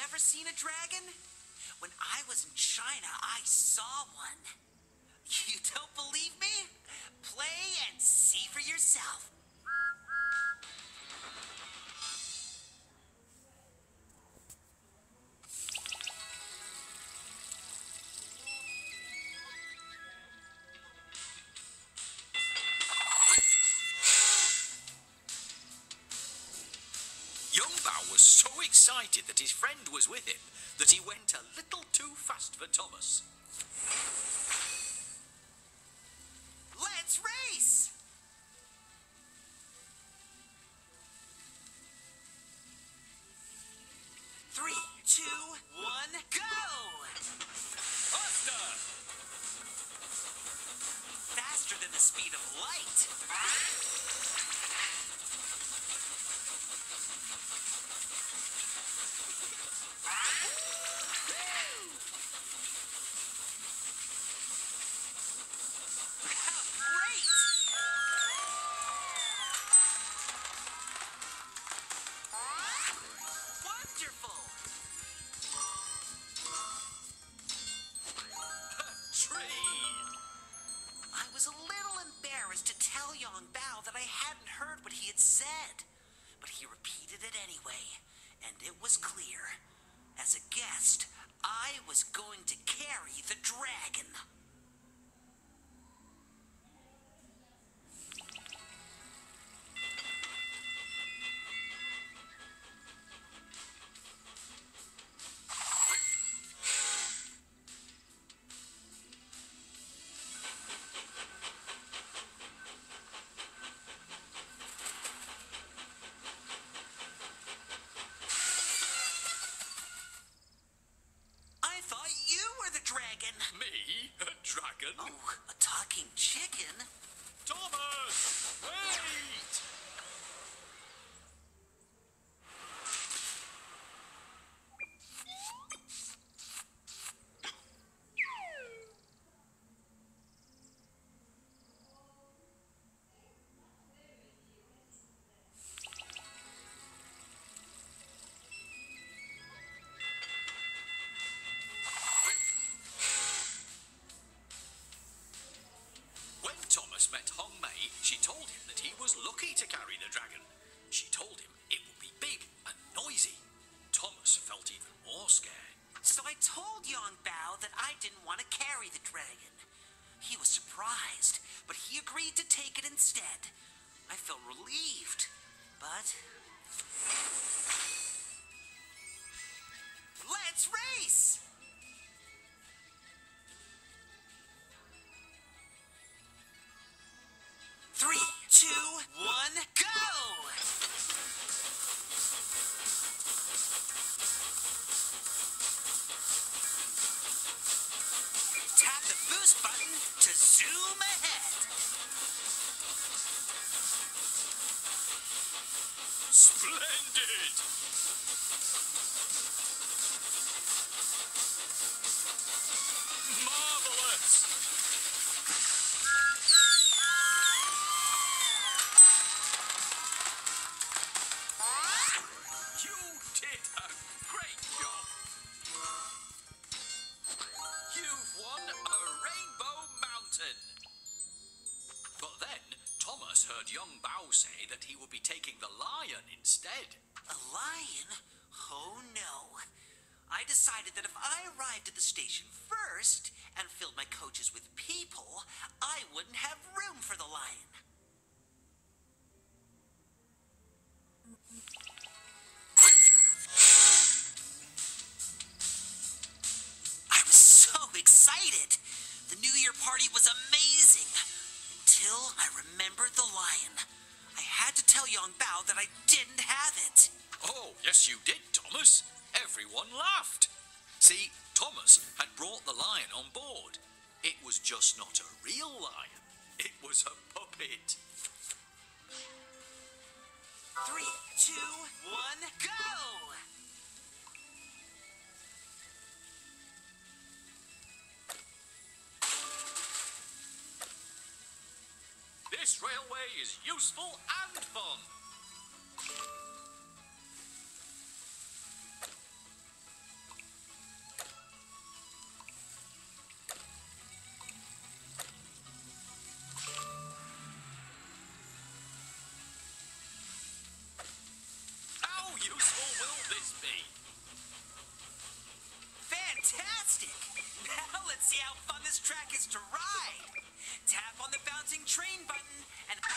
ever seen a dragon? When I was in China, I saw one. You don't believe me? Play and see for yourself. Excited that his friend was with him that he went a little too fast for Thomas. Let's race! Three, two, one, go! Faster! Faster than the speed of light. To tell Yong Bao that I hadn't heard what he had said, but he repeated it anyway, and it was clear. As a guest, I was going to carry the dragon. I didn't want to carry the dragon. He was surprised, but he agreed to take it instead. I felt relieved, but. Let's race! Tap the boost button to zoom ahead. Splendid! Marvelous! You've a Rainbow Mountain! But then, Thomas heard Yong Bao say that he would be taking the lion instead. A lion? Oh no. I decided that if I arrived at the station first and filled my coaches with people, I wouldn't have remembered the lion. I had to tell Yong Bao that I didn't have it. Oh, yes, you did, Thomas. Everyone laughed. See, Thomas had brought the lion on board. It was just not a real lion, it was a puppet. Three, two, one, go! This railway is useful and fun. How useful will this be? Fantastic! Now let's see how fun this track is to ride! Tap on the bouncing train button and.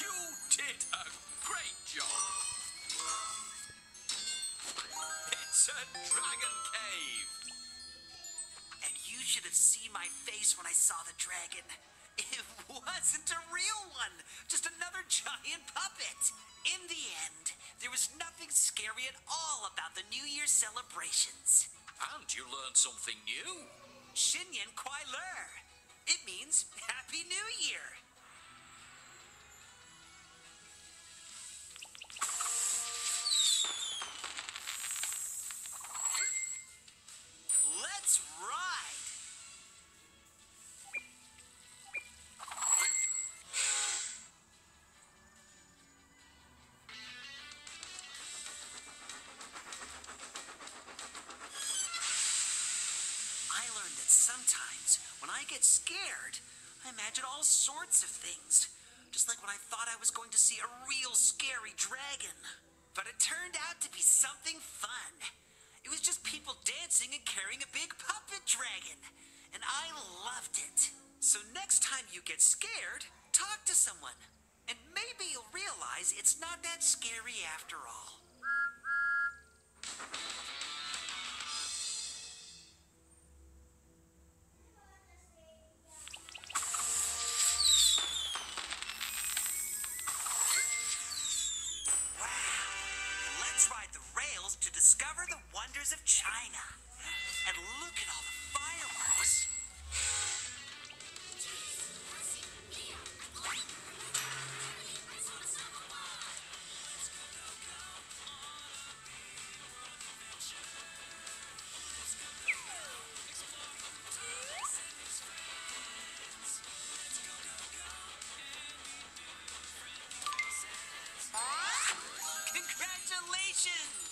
You did a great job. It's a dragon cave. And you should have seen my face when I saw the dragon. Wasn't a real one, just another giant puppet. In the end, there was nothing scary at all about the New Year celebrations. And you learned something new. Shinyan Kwai Lur. It means Happy New Year. I get scared, I imagine all sorts of things. Just like when I thought I was going to see a real scary dragon. But it turned out to be something fun. It was just people dancing and carrying a big puppet dragon. And I loved it. So next time you get scared, talk to someone. And maybe you'll realize it's not that scary after all. Wonders of China. And look at all the fireworks. Congratulations!